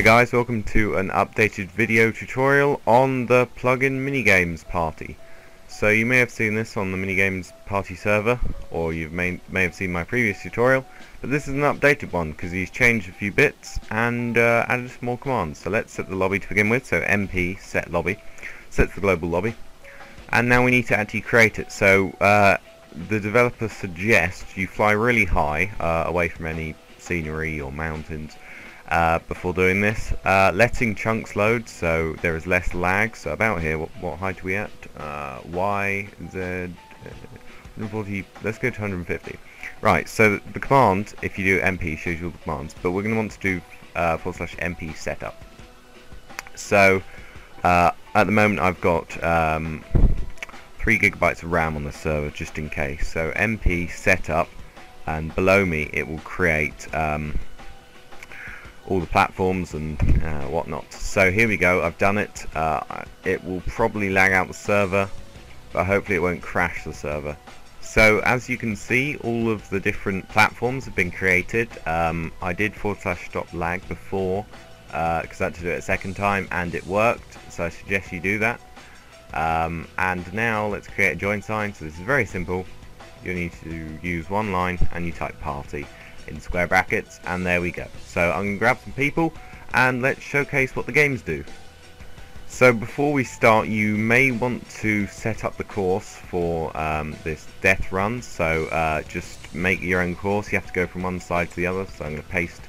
Hey guys, welcome to an updated video tutorial on the plugin minigames party. So you may have seen this on the minigames party server, or you may, may have seen my previous tutorial, but this is an updated one because he's changed a few bits and uh, added some more commands. So let's set the lobby to begin with, so mp set lobby, sets the global lobby, and now we need to actually create it. So uh, the developer suggests you fly really high, uh, away from any scenery or mountains, uh, before doing this. Uh, letting chunks load so there is less lag. So about here, what, what height are we at? Uh, y, z, uh, 140, let's go to 150. Right, so the command, if you do mp, shows you all the commands, but we're going to want to do uh, forward slash mp setup. So uh, at the moment I've got um, 3 gigabytes of RAM on the server just in case. So mp setup and below me it will create um, all the platforms and uh, whatnot. So here we go, I've done it. Uh, it will probably lag out the server, but hopefully it won't crash the server. So as you can see, all of the different platforms have been created. Um, I did forward slash stop lag before, because uh, I had to do it a second time, and it worked, so I suggest you do that. Um, and now let's create a join sign, so this is very simple. You need to use one line, and you type party in square brackets and there we go. So I'm going to grab some people and let's showcase what the games do. So before we start you may want to set up the course for um, this death run so uh, just make your own course you have to go from one side to the other so I'm going to paste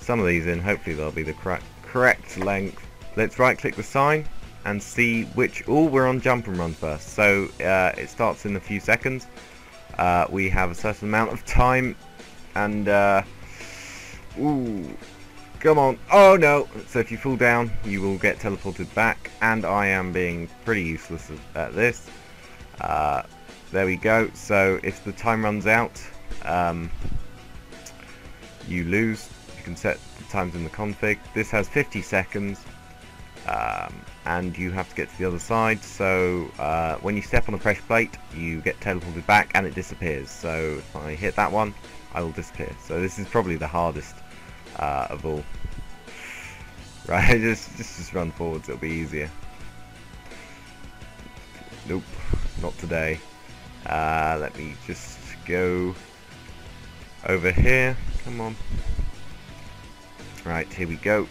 some of these in hopefully they'll be the correct, correct length. Let's right click the sign and see which, oh we're on jump and run first so uh, it starts in a few seconds uh, we have a certain amount of time and uh, ooh, come on, oh no, so if you fall down you will get teleported back. And I am being pretty useless at this. Uh, there we go, so if the time runs out um, you lose, you can set the times in the config, this has 50 seconds um, and you have to get to the other side so uh, when you step on the pressure plate you get teleported back and it disappears so if I hit that one I will disappear. So this is probably the hardest uh, of all. Right, just, just just run forwards, it'll be easier. Nope, not today. Uh, let me just go over here. Come on. Right, here we go.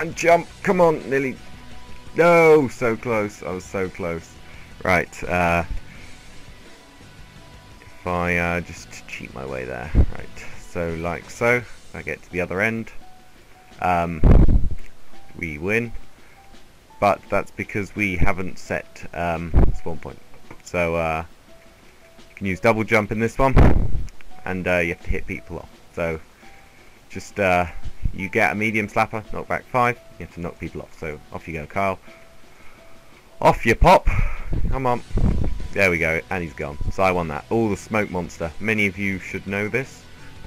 And jump! Come on, nearly. No, so close. I was so close. Right, uh, if I uh, just cheat my way there. Right, so like so, I get to the other end, um, we win. But that's because we haven't set um, spawn point. So uh, you can use double jump in this one, and uh, you have to hit people off. So just uh, you get a medium slapper, knockback five. You have to knock people off. So off you go, Kyle. Off you pop. Come on. There we go, and he's gone. So I won that. All the smoke monster. Many of you should know this.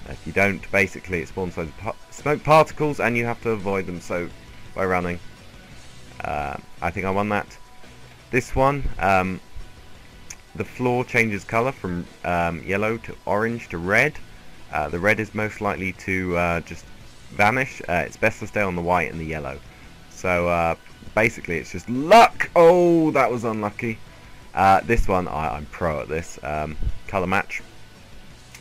If you don't, basically it spawns those smoke particles and you have to avoid them so by running. Uh, I think I won that. This one, um, the floor changes colour from um, yellow to orange to red. Uh, the red is most likely to uh, just vanish. Uh, it's best to stay on the white and the yellow. So uh, basically it's just luck! Oh, that was unlucky. Uh, this one, I, am pro at this. Um, color match.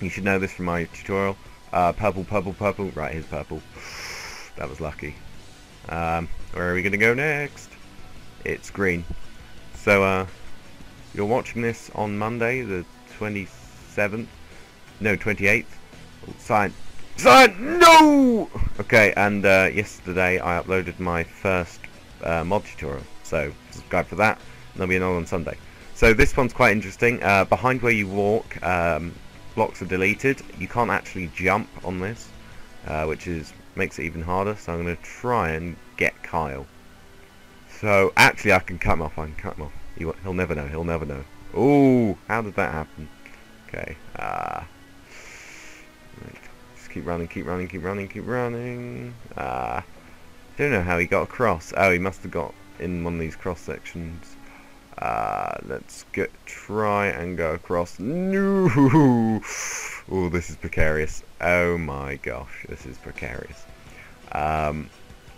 You should know this from my tutorial. Uh, purple, purple, purple. Right, here's purple. that was lucky. Um, where are we going to go next? It's green. So, uh, you're watching this on Monday, the 27th. No, 28th. Oh, sign. Sign! No! Okay, and uh, yesterday I uploaded my first uh, mod tutorial. So, subscribe for that. and There'll be another on Sunday. So this one's quite interesting. Uh, behind where you walk, um, blocks are deleted. You can't actually jump on this, uh, which is makes it even harder. So I'm going to try and get Kyle. So actually, I can cut him off. I can cut him off. He, will never know. He'll never know. Oh, how did that happen? Okay. Uh, right. Keep running, keep running, keep running, keep running. Uh, don't know how he got across. Oh, he must have got in one of these cross sections. Uh, let's get try and go across. No! Oh, this is precarious. Oh my gosh, this is precarious. Um,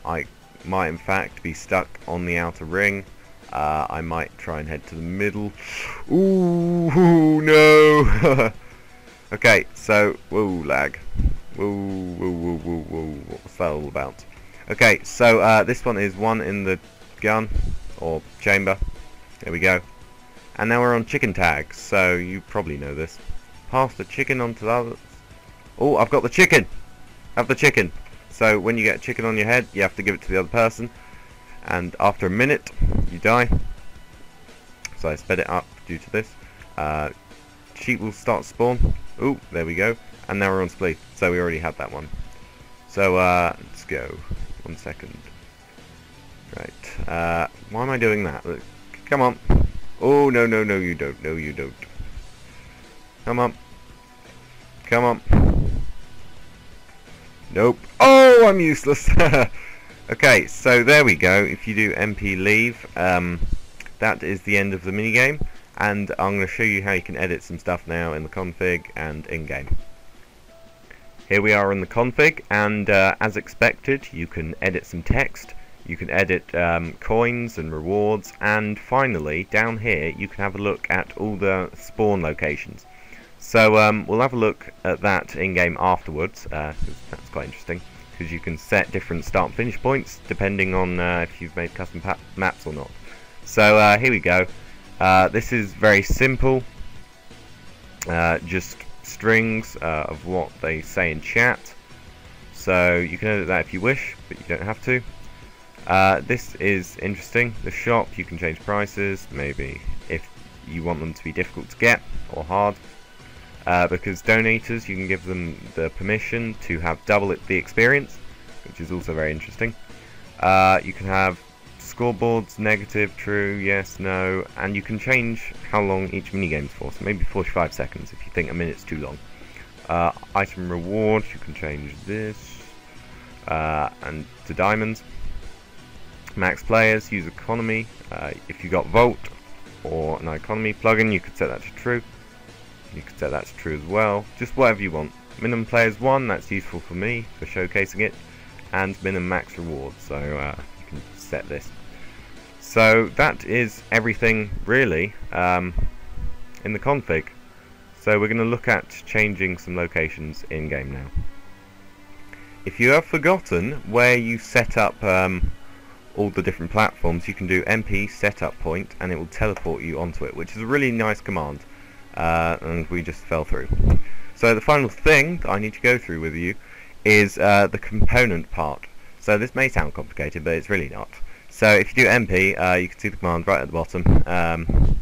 I might in fact be stuck on the outer ring. Uh, I might try and head to the middle. Ooh, no! okay, so, whoa, lag. Whoa, whoa, whoa, whoa, whoa, that all about? Okay, so uh, this one is one in the gun, or chamber. There we go. And now we're on chicken tags, so you probably know this. Pass the chicken on to the others. Oh, I've got the chicken! Have the chicken. So when you get a chicken on your head, you have to give it to the other person. And after a minute, you die. So I sped it up due to this. Uh, sheep will start spawn. Oh, there we go. And now we're on spleef. So we already had that one. So uh, let's go. One second. Right. Uh, why am I doing that? Come on. Oh, no, no, no, you don't. No, you don't. Come on. Come on. Nope. Oh, I'm useless. okay, so there we go. If you do MP leave, um, that is the end of the minigame. And I'm going to show you how you can edit some stuff now in the config and in-game. Here we are in the config, and uh, as expected, you can edit some text, you can edit um, coins and rewards, and finally, down here, you can have a look at all the spawn locations. So um, we'll have a look at that in-game afterwards, uh, that's quite interesting, because you can set different start and finish points depending on uh, if you've made custom maps or not. So uh, here we go. Uh, this is very simple, uh, just strings uh, of what they say in chat. So you can edit that if you wish, but you don't have to. this is interesting. The shop, you can change prices, maybe if you want them to be difficult to get or hard. Uh, because donators, you can give them the permission to have double it the experience, which is also very interesting. Uh, you can have scoreboards, negative, true, yes, no, and you can change how long each minigame's for, so maybe 45 seconds if you think a minute's too long. Uh, item rewards, you can change this, uh, and to diamonds. Max players, use economy, uh, if you got Vault or an economy plugin, you could set that to true. You could set that to true as well. Just whatever you want. Minimum players 1, that's useful for me for showcasing it. And minimum max rewards, so uh, set this. So that is everything really um, in the config. So we're going to look at changing some locations in-game now. If you have forgotten where you set up um, all the different platforms, you can do MP setup point and it will teleport you onto it, which is a really nice command uh, and we just fell through. So the final thing that I need to go through with you is uh, the component part. So this may sound complicated, but it's really not. So if you do MP, uh, you can see the command right at the bottom. Um,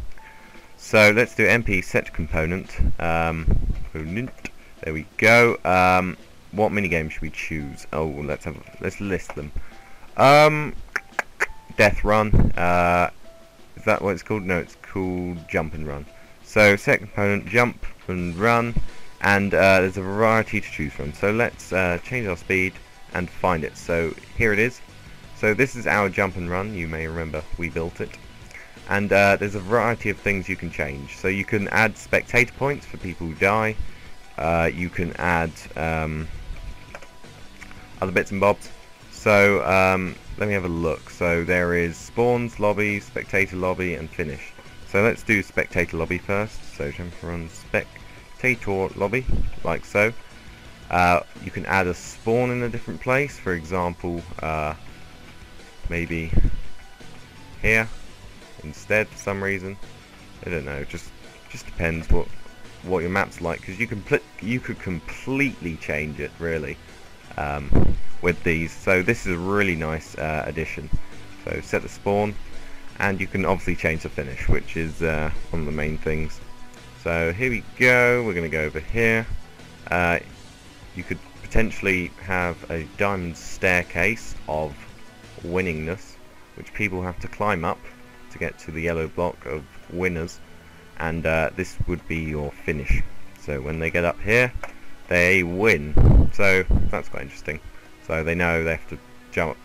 so let's do MP set component. Um. There we go. Um, what minigame should we choose? Oh, let's have let's list them. Um, Death Run. Uh, is that what it's called? No, it's called Jump and Run. So set component, jump and run, and uh, there's a variety to choose from. So let's uh, change our speed and find it. So here it is. So this is our jump and run. You may remember we built it. And uh, there's a variety of things you can change. So you can add spectator points for people who die. Uh, you can add um, other bits and bobs. So um, let me have a look. So there is spawns, lobby, spectator lobby, and finish. So let's do spectator lobby first. So jump and run spectator lobby, like so. Uh, you can add a spawn in a different place. For example, uh, maybe here instead for some reason. I don't know. Just just depends what what your map's like because you can you could completely change it really um, with these. So this is a really nice uh, addition. So set the spawn and you can obviously change the finish which is uh, one of the main things so here we go we're gonna go over here uh, you could potentially have a diamond staircase of winningness which people have to climb up to get to the yellow block of winners and uh, this would be your finish so when they get up here they win so that's quite interesting so they know they have to jump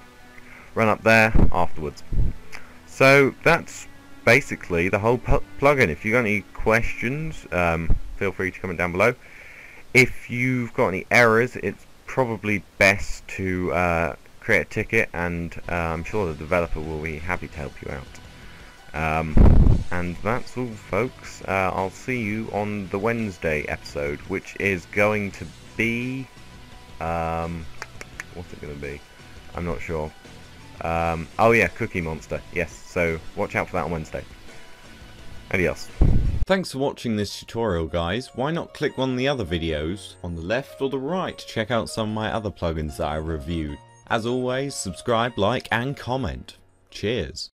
run up there afterwards so that's basically the whole plugin. If you've got any questions, um, feel free to comment down below. If you've got any errors, it's probably best to uh, create a ticket and uh, I'm sure the developer will be happy to help you out. Um, and that's all folks. Uh, I'll see you on the Wednesday episode, which is going to be... Um, what's it going to be? I'm not sure. Um, oh yeah, Cookie Monster. Yes, so watch out for that on Wednesday. Adios. Thanks for watching this tutorial guys. Why not click one of the other videos on the left or the right to check out some of my other plugins that I reviewed. As always, subscribe, like and comment. Cheers.